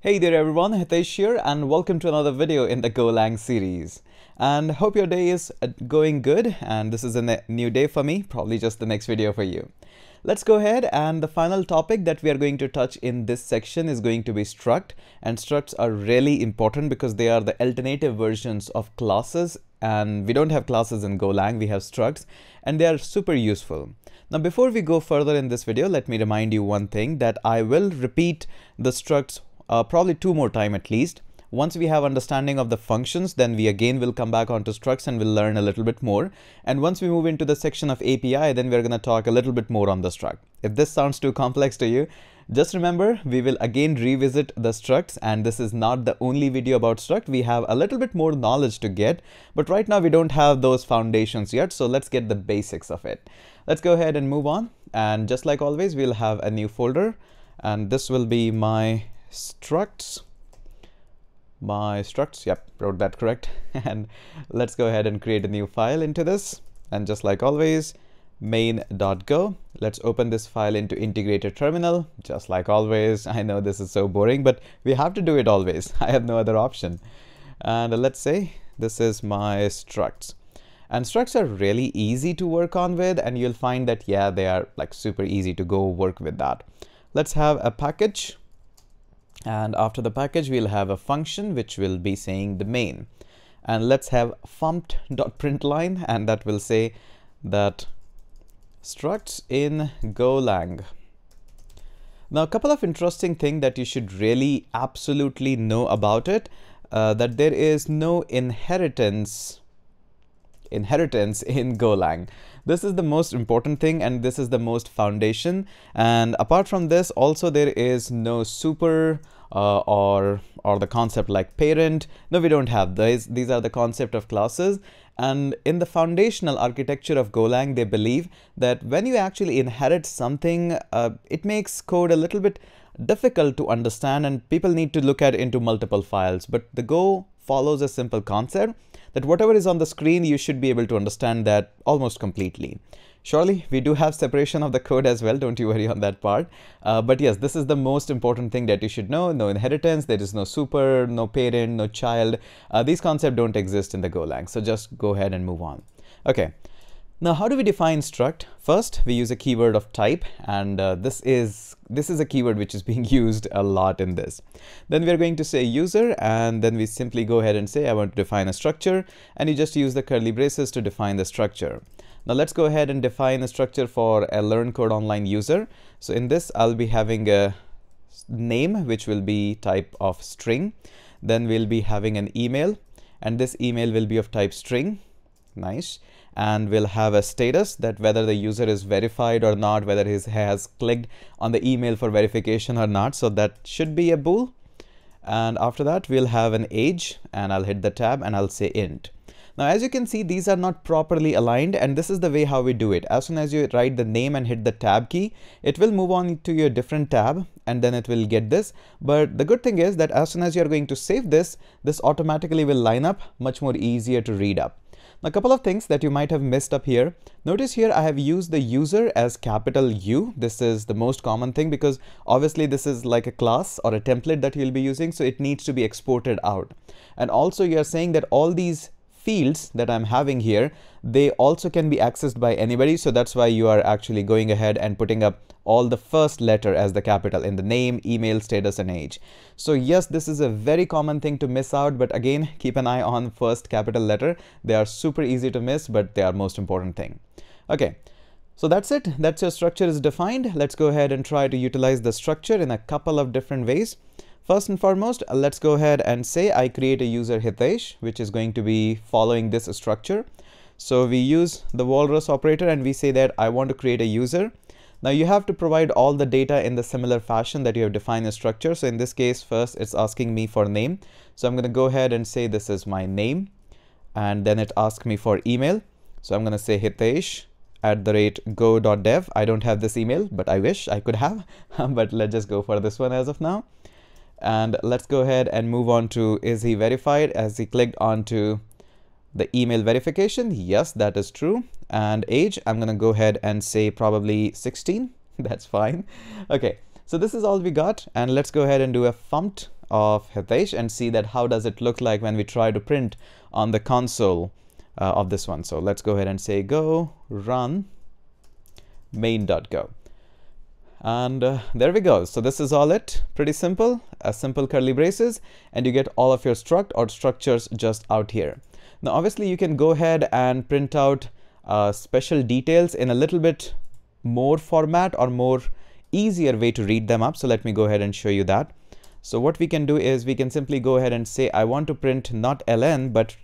Hey there everyone, Hitesh here and welcome to another video in the Golang series. And hope your day is uh, going good and this is a new day for me, probably just the next video for you. Let's go ahead and the final topic that we are going to touch in this section is going to be struct and structs are really important because they are the alternative versions of classes and we don't have classes in Golang, we have structs and they are super useful. Now before we go further in this video, let me remind you one thing that I will repeat the structs uh, probably two more time at least. Once we have understanding of the functions, then we again will come back onto structs and we'll learn a little bit more. And once we move into the section of API, then we're going to talk a little bit more on the struct. If this sounds too complex to you, just remember, we will again revisit the structs and this is not the only video about struct. We have a little bit more knowledge to get, but right now we don't have those foundations yet. So let's get the basics of it. Let's go ahead and move on. And just like always, we'll have a new folder and this will be my structs. My structs yep wrote that correct. And let's go ahead and create a new file into this. And just like always main.go let's open this file into integrated terminal. Just like always. I know this is so boring but we have to do it always. I have no other option. And let's say this is my structs. And structs are really easy to work on with and you'll find that yeah they are like super easy to go work with that. Let's have a package and after the package we'll have a function which will be saying the main and let's have fmt.println and that will say that structs in Golang. Now a couple of interesting things that you should really absolutely know about it uh, that there is no inheritance inheritance in Golang. This is the most important thing and this is the most foundation. And apart from this, also there is no super uh, or or the concept like parent. No, we don't have these. These are the concept of classes. And in the foundational architecture of Golang, they believe that when you actually inherit something, uh, it makes code a little bit difficult to understand and people need to look at into multiple files. But the Go follows a simple concept that whatever is on the screen, you should be able to understand that almost completely. Surely we do have separation of the code as well, don't you worry on that part. Uh, but yes, this is the most important thing that you should know. No inheritance, there is no super, no parent, no child. Uh, these concepts don't exist in the Golang, so just go ahead and move on. Okay, now, how do we define struct? First, we use a keyword of type, and uh, this is this is a keyword which is being used a lot in this. Then we're going to say user, and then we simply go ahead and say I want to define a structure, and you just use the curly braces to define the structure. Now let's go ahead and define a structure for a Learn Code Online user. So in this, I'll be having a name, which will be type of string. Then we'll be having an email, and this email will be of type string. Nice and we'll have a status that whether the user is verified or not, whether he has clicked on the email for verification or not. So that should be a bool. And after that, we'll have an age and I'll hit the tab and I'll say int. Now, as you can see, these are not properly aligned and this is the way how we do it. As soon as you write the name and hit the tab key, it will move on to your different tab and then it will get this. But the good thing is that as soon as you're going to save this, this automatically will line up much more easier to read up. Now, a couple of things that you might have missed up here. Notice here I have used the user as capital U. This is the most common thing because obviously this is like a class or a template that you'll be using. So it needs to be exported out. And also you're saying that all these fields that I'm having here, they also can be accessed by anybody. So that's why you are actually going ahead and putting up all the first letter as the capital in the name, email, status, and age. So yes, this is a very common thing to miss out, but again, keep an eye on first capital letter. They are super easy to miss, but they are most important thing. Okay. So that's it. That's your structure is defined. Let's go ahead and try to utilize the structure in a couple of different ways. First and foremost, let's go ahead and say I create a user Hitesh, which is going to be following this structure. So we use the walrus operator and we say that I want to create a user. Now you have to provide all the data in the similar fashion that you have defined a structure. So in this case, first it's asking me for name. So I'm going to go ahead and say this is my name. And then it asks me for email. So I'm going to say Hitesh at the rate go.dev. I don't have this email, but I wish I could have. but let's just go for this one as of now. And let's go ahead and move on to is he verified as he clicked onto the email verification. Yes, that is true and age I'm gonna go ahead and say probably 16 that's fine okay so this is all we got and let's go ahead and do a fmt of Hitesh and see that how does it look like when we try to print on the console uh, of this one. So let's go ahead and say go run main.go. And uh, there we go. So this is all it. Pretty simple. A simple curly braces and you get all of your struct or structures just out here. Now obviously you can go ahead and print out uh, special details in a little bit more format or more easier way to read them up. So let me go ahead and show you that. So what we can do is we can simply go ahead and say I want to print not ln but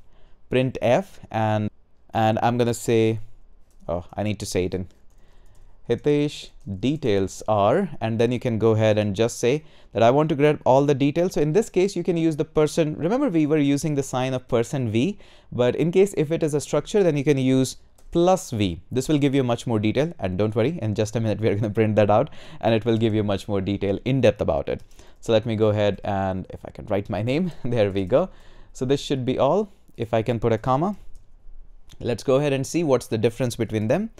print f and and I'm gonna say oh I need to say it in Hitesh details are and then you can go ahead and just say that I want to grab all the details. So in this case, you can use the person. Remember we were using the sign of percent V, but in case if it is a structure, then you can use plus V. This will give you much more detail and don't worry, in just a minute, we're going to print that out and it will give you much more detail in depth about it. So let me go ahead and if I can write my name, there we go. So this should be all. If I can put a comma, let's go ahead and see what's the difference between them.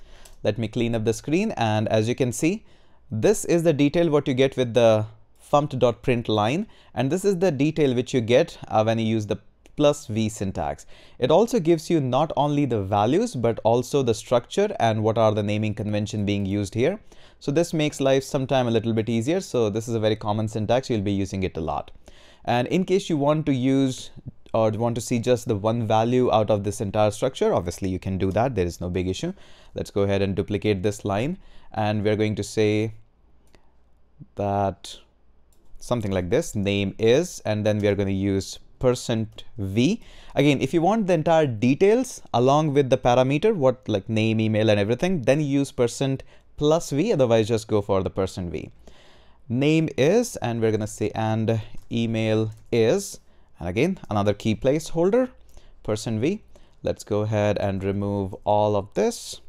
Let me clean up the screen and as you can see, this is the detail what you get with the fumt.print line and this is the detail which you get uh, when you use the plus v syntax. It also gives you not only the values but also the structure and what are the naming convention being used here. So this makes life sometime a little bit easier. So this is a very common syntax. You'll be using it a lot. And in case you want to use or want to see just the one value out of this entire structure, obviously you can do that. There is no big issue. Let's go ahead and duplicate this line. And we're going to say that something like this name is, and then we are going to use percent %v. Again, if you want the entire details along with the parameter, what like name, email and everything, then use percent plus %v, otherwise just go for the percent %v. Name is, and we're going to say and email is, and again, another key placeholder, percent %v. Let's go ahead and remove all of this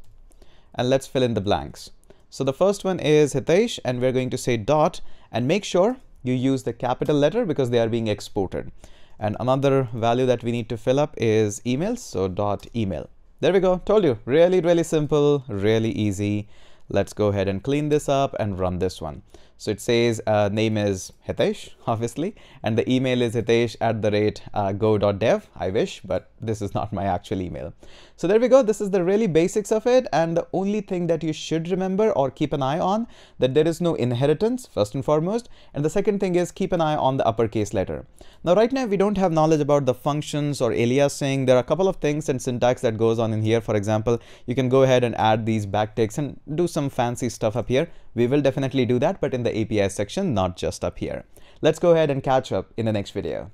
and let's fill in the blanks. So the first one is Hitesh and we're going to say dot and make sure you use the capital letter because they are being exported. And another value that we need to fill up is email. So dot email. There we go. Told you. Really, really simple, really easy. Let's go ahead and clean this up and run this one. So it says uh, name is Hitesh, obviously, and the email is hitesh at the rate uh, go.dev. I wish, but this is not my actual email. So there we go. This is the really basics of it. And the only thing that you should remember or keep an eye on that there is no inheritance first and foremost. And the second thing is keep an eye on the uppercase letter. Now, right now we don't have knowledge about the functions or aliasing. There are a couple of things and syntax that goes on in here. For example, you can go ahead and add these backticks and do some fancy stuff up here. We will definitely do that, but in the API section, not just up here. Let's go ahead and catch up in the next video.